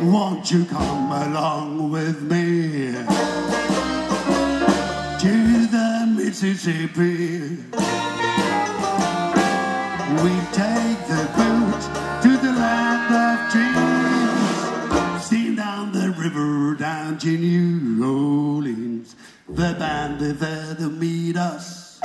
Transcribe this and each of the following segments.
Won't you come along with me to the Mississippi? We take the boat to the land of dreams. Steam down the river down to New Orleans. The band there to meet us.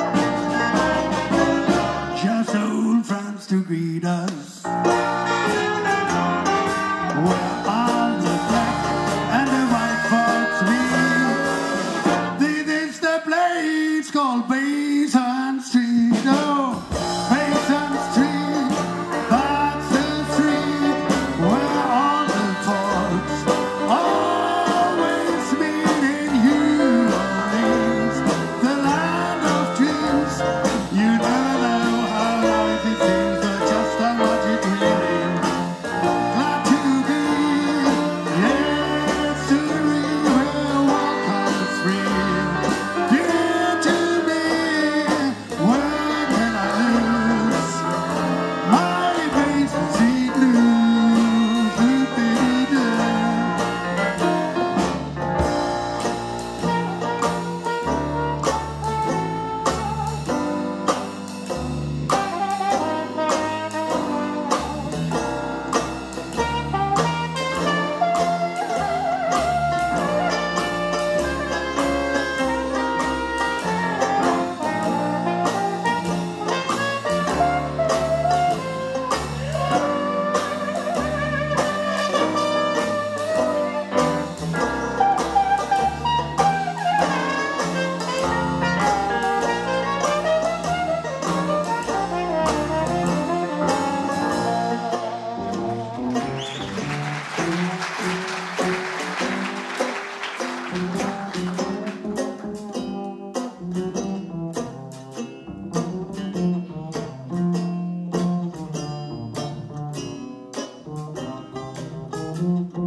Won't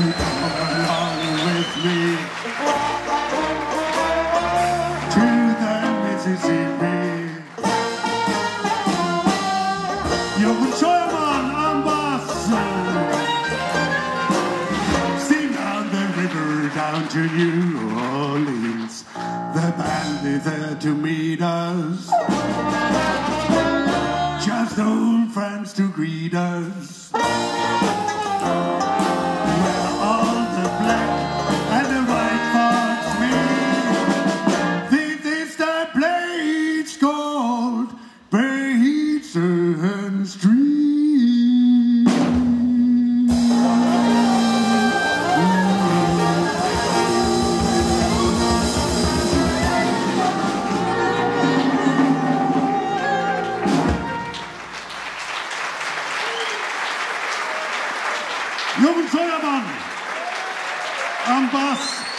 you come along with me to the Mississippi? Am Bass. Steam down the river down to New Orleans. The band is there to meet us. Just old friends to greet us. アンパス。